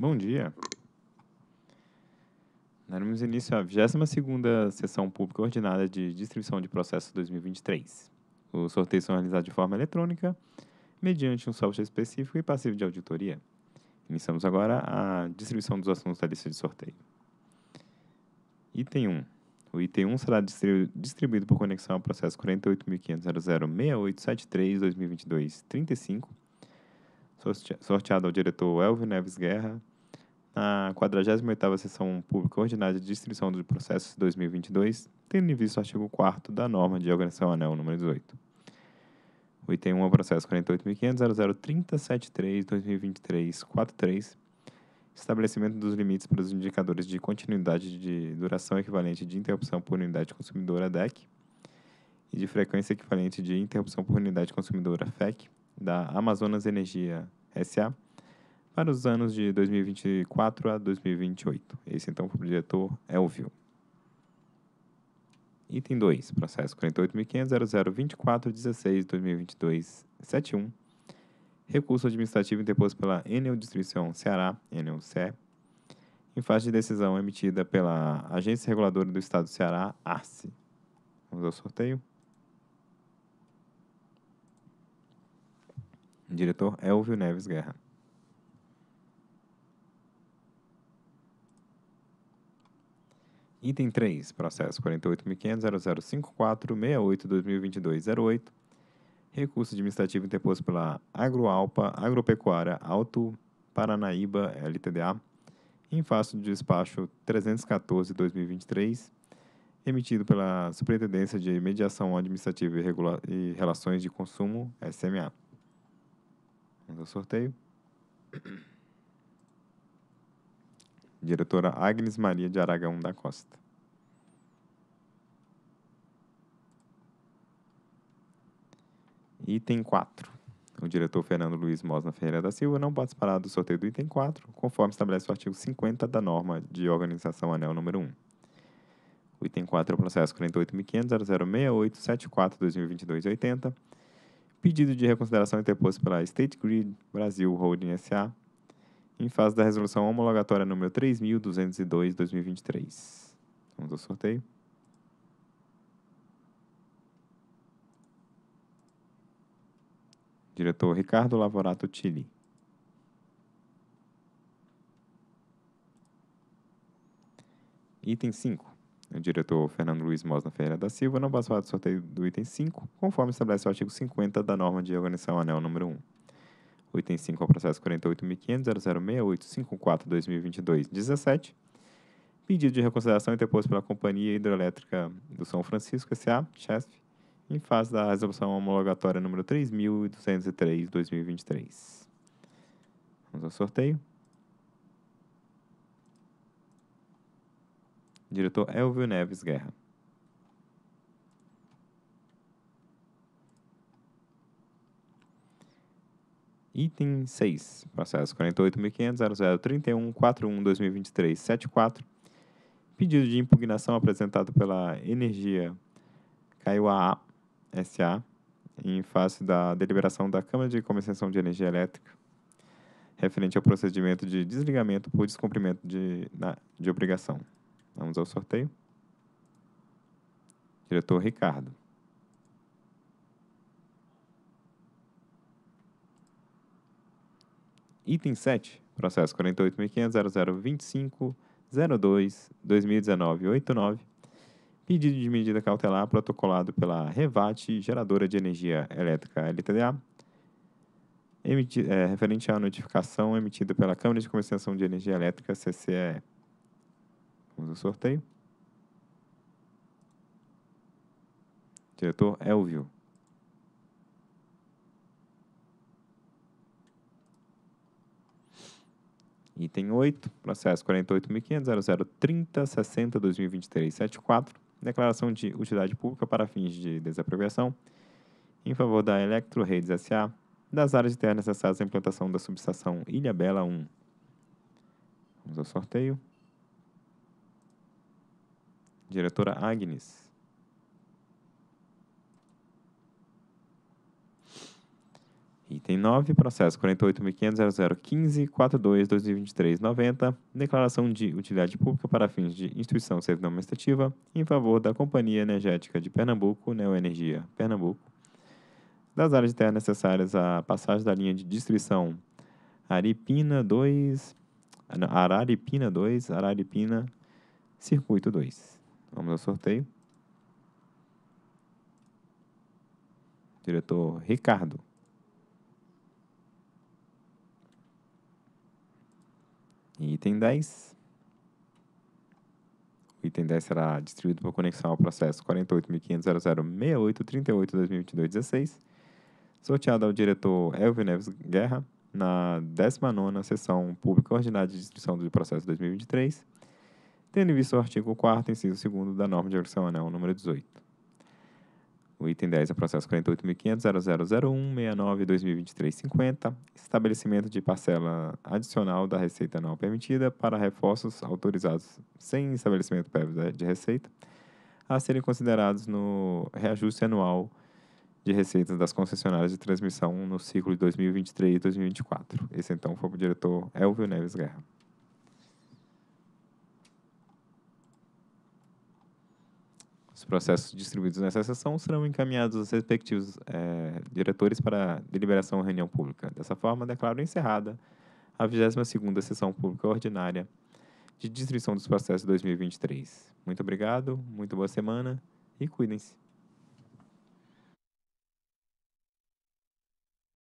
Bom dia. Daremos início à 22ª Sessão Pública Ordinária de Distribuição de Processos 2023. Os sorteios são realizados de forma eletrônica, mediante um software específico e passivo de auditoria. Iniciamos agora a distribuição dos assuntos da lista de sorteio. Item 1. O item 1 será distribuído por conexão ao processo 48.500.006873-2022-35, sorteado ao diretor Elvio Neves Guerra, na 48ª Sessão Pública Ordinária de Distribuição de Processos 2022, tendo em vista o artigo 4 da norma de organização anel número 18. O item 1 é o processo 48.500.03073-2023-43, estabelecimento dos limites para os indicadores de continuidade de duração equivalente de interrupção por unidade consumidora DEC e de frequência equivalente de interrupção por unidade consumidora FEC da Amazonas Energia SA para os anos de 2024 a 2028. Esse, então, para o diretor Elvio. Item 2, processo 48.500.0024.16.2022.71. Recurso administrativo interposto pela Enel Distribuição Ceará, Enel CE, em fase de decisão emitida pela Agência Reguladora do Estado do Ceará, ARCE. Vamos ao sorteio. Diretor Elvio Neves Guerra. Item 3, processo 48.500.0054.68.2022.08. Recurso administrativo interposto pela Agroalpa Agropecuária Alto Paranaíba LTDA, em face do despacho 314-2023, emitido pela Superintendência de Mediação Administrativa e, Regula e Relações de Consumo, SMA. Vamos ao sorteio. Diretora Agnes Maria de Aragão da Costa. Item 4. O diretor Fernando Luiz Mosna Ferreira da Silva não participará do sorteio do item 4, conforme estabelece o artigo 50 da norma de organização anel número 1. O item 4 é o processo 48.500.0068.74.2022.80, pedido de reconsideração interposto pela State Grid Brasil Holding S.A., em fase da resolução homologatória número 3.202-2023. Vamos ao sorteio. Diretor Ricardo Lavorato Tilly. Item 5. O diretor Fernando Luiz Mosna Ferreira da Silva não passou do sorteio do item 5, conforme estabelece o artigo 50 da norma de organização anel número 1. O item 5 é o processo 48.500.0068.54.2022.17. Pedido de reconsideração interposto pela Companhia Hidrelétrica do São Francisco S.A., CHESF, em fase da resolução homologatória número 3.203.2023. Vamos ao sorteio. Diretor Elvio Neves Guerra. Item 6, processo 48.500.0031.41.2023.74, pedido de impugnação apresentado pela Energia Caiuá SA, em face da deliberação da Câmara de Compensação de Energia Elétrica, referente ao procedimento de desligamento por descumprimento de, de obrigação. Vamos ao sorteio. Diretor Ricardo. Item 7, processo 48.500.0025.02.2019.89, pedido de medida cautelar protocolado pela Revate Geradora de Energia Elétrica LTDA, é, referente à notificação emitida pela Câmara de Comercialização de Energia Elétrica, CCE. Vamos ao sorteio. Diretor Elvio. Item 8, processo 48.500.0030.60.2023.74, declaração de utilidade pública para fins de desapropriação em favor da Electro Redes S.A. das áreas de terra necessárias à implantação da subestação Ilha Bela 1. Vamos ao sorteio. Diretora Agnes. Item 9, processo 48.500.0015.42.2023.90, declaração de utilidade pública para fins de instituição servidão administrativa em favor da Companhia Energética de Pernambuco, Neoenergia Pernambuco, das áreas de terra necessárias à passagem da linha de distribuição Aripina 2, Araripina 2, Araripina, Circuito 2. Vamos ao sorteio. Diretor Ricardo. Item 10. O item 10 será distribuído por conexão ao processo 48.500.0068.38.2022.16, sorteado ao diretor Elvio Neves Guerra, na 19ª Sessão Pública Ordinária de Distribuição do Processo 2023, tendo em vista o artigo 4º, inciso 2 da norma de agressão anel número 18. O item 10 é processo 48.500.0001.69.2023.50, estabelecimento de parcela adicional da receita não permitida para reforços autorizados sem estabelecimento prévio de receita, a serem considerados no reajuste anual de receitas das concessionárias de transmissão no ciclo de 2023 e 2024. Esse, então, foi o diretor Elvio Neves Guerra. Os processos distribuídos nessa sessão serão encaminhados aos respectivos é, diretores para deliberação em reunião pública. Dessa forma, declaro encerrada a 22ª Sessão Pública Ordinária de Distribuição dos Processos 2023. Muito obrigado, muito boa semana e cuidem-se.